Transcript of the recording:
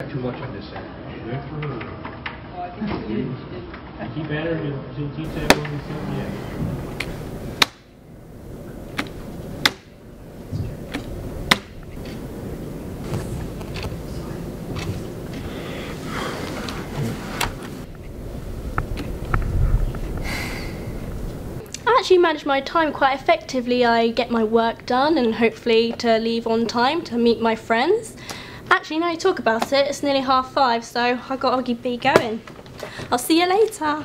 Too much on this end. Oh, I think her, and she'll teach everyone something yet. I actually manage my time quite effectively. I get my work done and hopefully to leave on time to meet my friends. Actually, now you talk about it, it's nearly half five, so I've got to be going. I'll see you later.